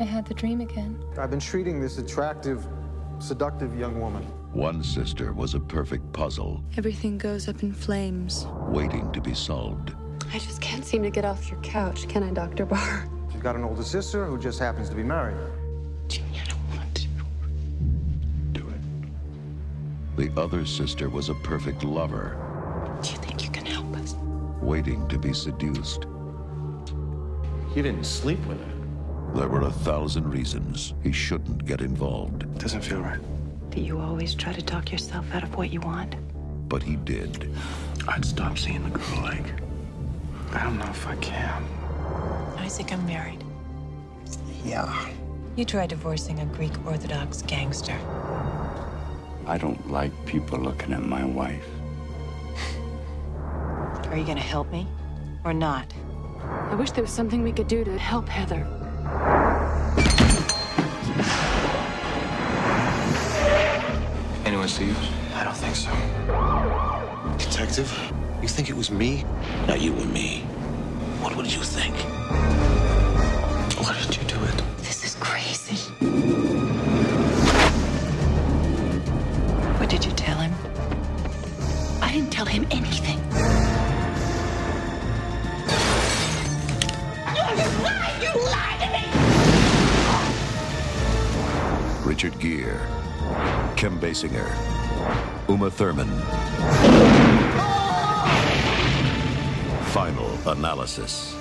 I had the dream again. I've been treating this attractive, seductive young woman. One sister was a perfect puzzle, Everything goes up in flames. waiting to be solved. I just can't seem to get off your couch, can I, Dr. Barr? She's got an older sister who just happens to be married. Jimmy, I don't want to. Do it. The other sister was a perfect lover, Do you think you can help us? waiting to be seduced. You didn't sleep with her. There were a thousand reasons he shouldn't get involved, Doesn't feel right. Do you always try to talk yourself out of what you want? but he did. I'd stop seeing the girl like. I don't know if I can. Isaac, I'm married. Yeah. You tried divorcing a Greek Orthodox gangster. I don't like people looking at my wife. Are you gonna help me? Or not? I wish there was something we could do to help Heather. Anyone see you? I don't think so. Detective, you think it was me? Now you and me. What would you think? Why did you do it? This is crazy. What did you tell him? I didn't tell him anything. You lied to me! Richard Gere, Kim Basinger, Uma Thurman. Final analysis.